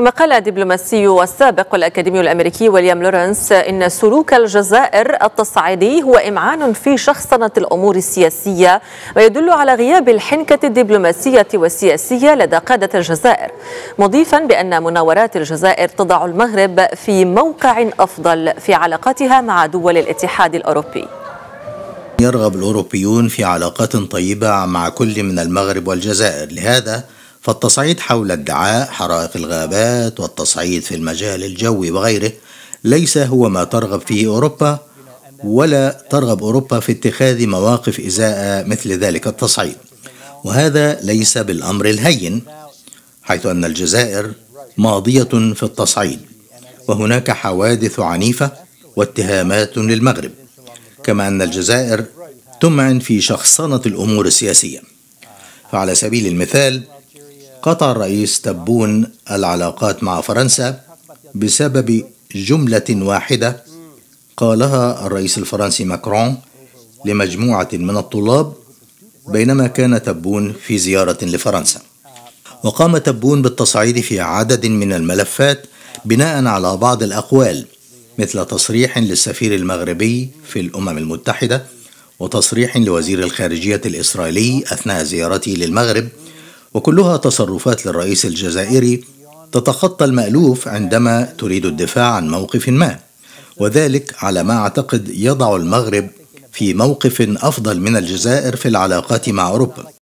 كما قال الدبلوماسي والسابق والأكاديمي الأمريكي ويليام لورنس إن سلوك الجزائر التصعيدي هو إمعان في شخصنة الأمور السياسية ويدل على غياب الحنكة الدبلوماسية والسياسية لدى قادة الجزائر مضيفا بأن مناورات الجزائر تضع المغرب في موقع أفضل في علاقاتها مع دول الاتحاد الأوروبي. يرغب الأوروبيون في علاقات طيبة مع كل من المغرب والجزائر لهذا فالتصعيد حول ادعاء حرائق الغابات والتصعيد في المجال الجوي وغيره ليس هو ما ترغب فيه أوروبا ولا ترغب أوروبا في اتخاذ مواقف إزاء مثل ذلك التصعيد. وهذا ليس بالأمر الهين حيث أن الجزائر ماضية في التصعيد وهناك حوادث عنيفة واتهامات للمغرب كما أن الجزائر تمعن في شخصنة الأمور السياسية. فعلى سبيل المثال قطع الرئيس تبون العلاقات مع فرنسا بسبب جملة واحدة قالها الرئيس الفرنسي ماكرون لمجموعة من الطلاب بينما كان تبون في زيارة لفرنسا. وقام تبون بالتصعيد في عدد من الملفات بناء على بعض الأقوال مثل تصريح للسفير المغربي في الأمم المتحدة وتصريح لوزير الخارجية الإسرائيلي أثناء زيارته للمغرب وكلها تصرفات للرئيس الجزائري تتخطى المألوف عندما تريد الدفاع عن موقف ما. وذلك على ما أعتقد يضع المغرب في موقف أفضل من الجزائر في العلاقات مع أوروبا.